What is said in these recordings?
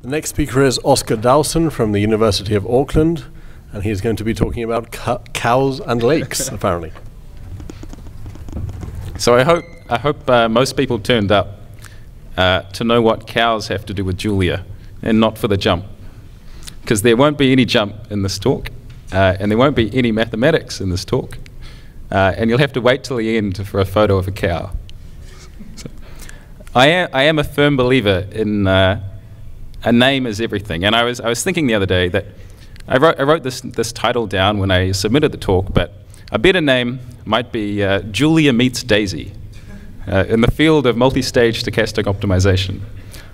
The next speaker is Oscar Dowson from the University of Auckland, and he's going to be talking about cows and lakes, apparently. So I hope, I hope uh, most people turned up uh, to know what cows have to do with Julia, and not for the JuMP. Because there won't be any JuMP in this talk, uh, and there won't be any mathematics in this talk, uh, and you'll have to wait till the end for a photo of a cow. So I, am, I am a firm believer in uh, a name is everything. And I was, I was thinking the other day that I wrote, I wrote this, this title down when I submitted the talk, but a better name might be uh, Julia Meets Daisy uh, in the field of multi-stage stochastic optimization.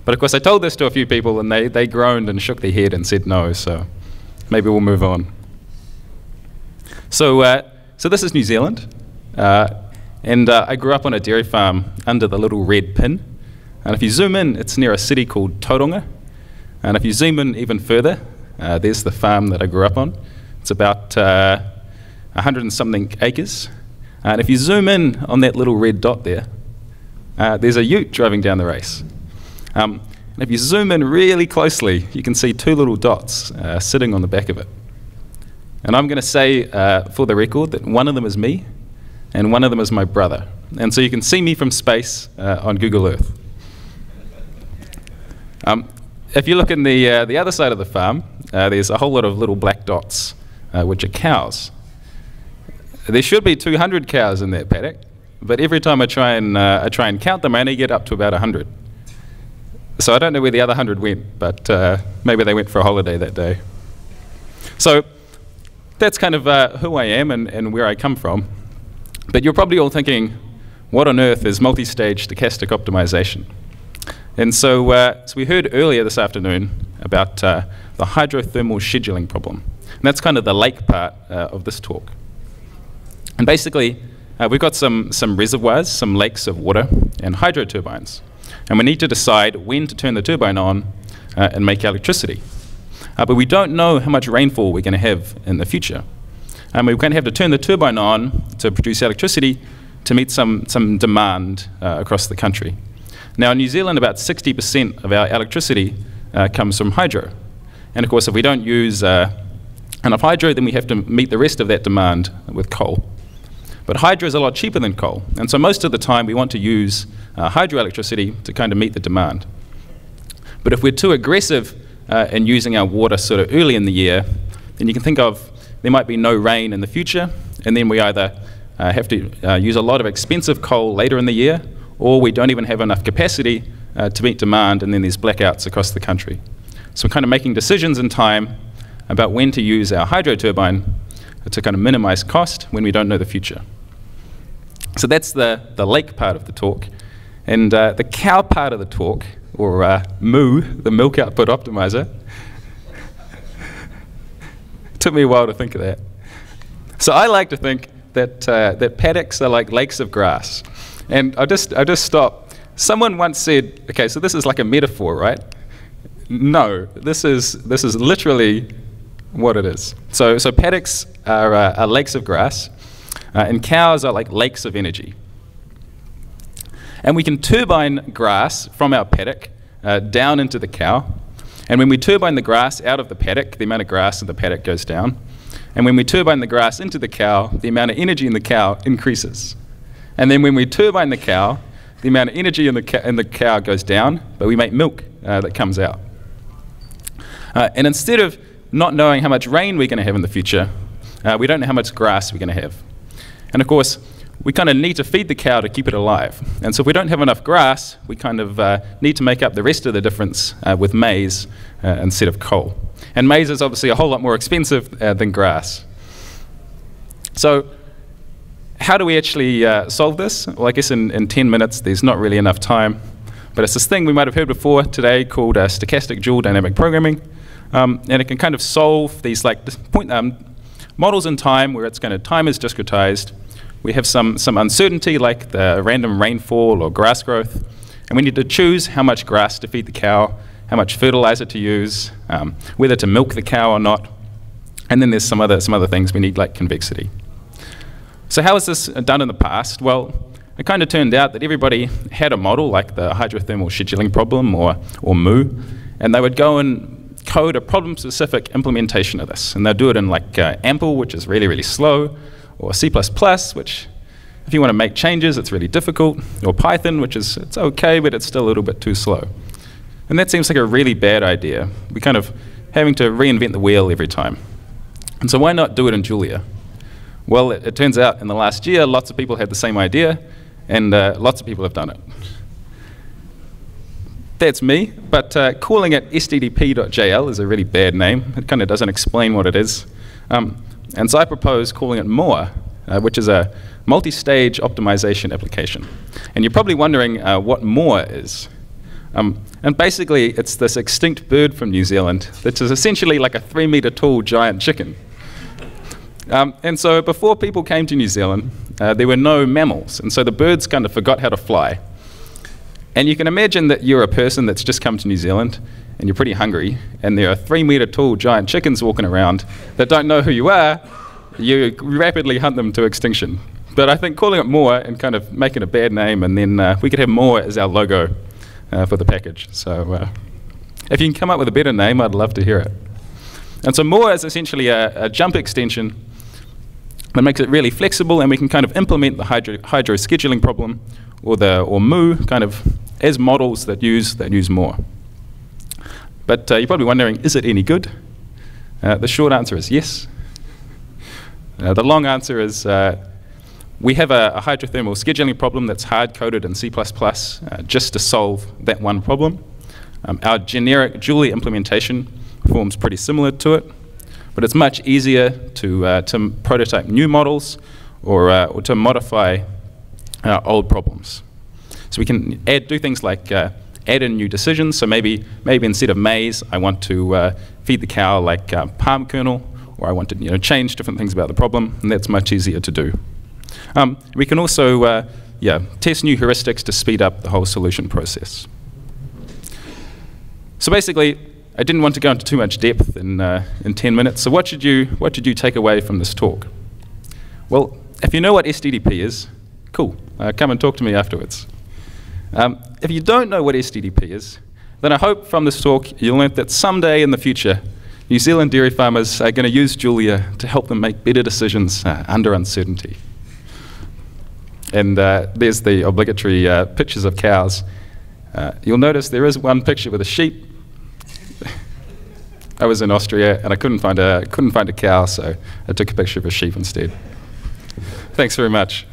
But of course, I told this to a few people, and they, they groaned and shook their head and said no, so maybe we'll move on. So, uh, so this is New Zealand, uh, and uh, I grew up on a dairy farm under the little red pin. And if you zoom in, it's near a city called Tauranga, and if you zoom in even further, uh, there's the farm that I grew up on. It's about uh, 100 and something acres. And if you zoom in on that little red dot there, uh, there's a ute driving down the race. Um, and if you zoom in really closely, you can see two little dots uh, sitting on the back of it. And I'm going to say uh, for the record that one of them is me and one of them is my brother. And so you can see me from space uh, on Google Earth. Um, if you look in the, uh, the other side of the farm, uh, there's a whole lot of little black dots, uh, which are cows. There should be 200 cows in that paddock, but every time I try and, uh, I try and count them, I only get up to about 100. So I don't know where the other 100 went, but uh, maybe they went for a holiday that day. So that's kind of uh, who I am and, and where I come from. But you're probably all thinking, what on earth is multi-stage stochastic optimization? And so, uh, so we heard earlier this afternoon about uh, the hydrothermal scheduling problem. And that's kind of the lake part uh, of this talk. And basically, uh, we've got some, some reservoirs, some lakes of water, and hydro turbines. And we need to decide when to turn the turbine on uh, and make electricity. Uh, but we don't know how much rainfall we're going to have in the future. And we're going to have to turn the turbine on to produce electricity to meet some, some demand across the country. Now, in New Zealand, about 60% of our electricity uh, comes from hydro. And of course, if we don't use uh, enough hydro, then we have to meet the rest of that demand with coal. But hydro is a lot cheaper than coal. And so most of the time, we want to use uh, hydroelectricity to kind of meet the demand. But if we're too aggressive uh, in using our water sort of early in the year, then you can think of there might be no rain in the future, and then we either uh, have to uh, use a lot of expensive coal later in the year, or we don't even have enough capacity uh, to meet demand, and then there's blackouts across the country. So we're kind of making decisions in time about when to use our hydro turbine to kind of minimize cost when we don't know the future. So that's the, the lake part of the talk. And uh, the cow part of the talk, or uh, moo, the milk output optimizer, took me a while to think of that. So I like to think that, uh, that paddocks are like lakes of grass. And I just, I just stop. Someone once said, okay, so this is like a metaphor, right? No, this is, this is literally what it is. So, so paddocks are, uh, are lakes of grass, uh, and cows are like lakes of energy. And we can turbine grass from our paddock uh, down into the cow. And when we turbine the grass out of the paddock, the amount of grass in the paddock goes down. And when we turbine the grass into the cow, the amount of energy in the cow increases. And then when we turbine the cow, the amount of energy in the, ca- in the cow goes down, but we make milk uh, that comes out. Uh, and instead of not knowing how much rain we're going to have in the future, uh, we don't know how much grass we're going to have. And of course, we kind of need to feed the cow to keep it alive. And so if we don't have enough grass, we kind of uh, need to make up the rest of the difference uh, with maize uh, instead of coal. And maize is obviously a whole lot more expensive than grass. So how do we actually uh, solve this? Well, I guess in, in 10 minutes, there's not really enough time. But it's this thing we might have heard before today called uh, stochastic dual dynamic programming. Um, and it can kind of solve these like point, um, models in time where it's kind of time is discretized. We have some, some uncertainty like the random rainfall or grass growth. And we need to choose how much grass to feed the cow, how much fertilizer to use, um, whether to milk the cow or not. And then there's some other, some other things we need like convexity. So how was this done in the past? Well, it kind of turned out that everybody had a model like the hydrothermal scheduling problem or, or MOO, and they would go and code a problem-specific implementation of this. And they'd do it in like uh, AMPL, which is really, really slow, or C++, which if you want to make changes, it's really difficult, or Python, which is it's okay, but it's still a little bit too slow. And that seems like a really bad idea. We kind of having to reinvent the wheel every time. And so why not do it in Julia? Well, it, it turns out in the last year, lots of people had the same idea, and uh, lots of people have done it. That's me, but uh, calling it SDDP.jl is a really bad name. It kind of doesn't explain what it is. Um, and so I propose calling it Moa, uh, which is a multi-stage optimization application. And you're probably wondering uh, what Moa is. Um, and basically, it's this extinct bird from New Zealand that is essentially like a three meter tall giant chicken. Um, and so before people came to New Zealand, uh, there were no mammals. And so the birds kind of forgot how to fly. And you can imagine that you're a person that's just come to New Zealand and you're pretty hungry, and there are three meter tall giant chickens walking around that don't know who you are. You rapidly hunt them to extinction. But I think calling it Moa and kind of making a bad name, and then uh, we could have Moa as our logo uh, for the package. So uh, if you can come up with a better name, I'd love to hear it. And so Moa is essentially a, a JuMP extension that makes it really flexible, and we can kind of implement the hydro, hydro scheduling problem or the or Moo kind of as models that use that use Moa. But uh, you're probably wondering, is it any good? Uh, the short answer is yes. Uh, the long answer is uh, we have a, a, hydrothermal scheduling problem that's hard-coded in C++ uh, just to solve that one problem. Um, our generic Julia implementation performs pretty similar to it, but it's much easier to, uh, to prototype new models or, uh, or to modify old problems. So we can add, do things like uh, add in new decisions. So maybe, maybe instead of maize, I want to uh, feed the cow like palm kernel, or I want to you know, change different things about the problem, and that's much easier to do. Um, we can also uh, yeah, test new heuristics to speed up the whole solution process. So basically, I didn't want to go into too much depth in, uh, in 10 minutes. So what should, you, what should you take away from this talk? Well, if you know what SDDP is, cool. Uh, come and talk to me afterwards. Um, if you don't know what SDDP is, then I hope from this talk you'll learn that someday in the future, New Zealand dairy farmers are going to use Julia to help them make better decisions uh, under uncertainty. And uh, there's the obligatory uh, pictures of cows. Uh, you'll notice there is one picture with a sheep. I was in Austria and I couldn't find, a, couldn't find a cow, so I took a picture of a sheep instead. Thanks very much.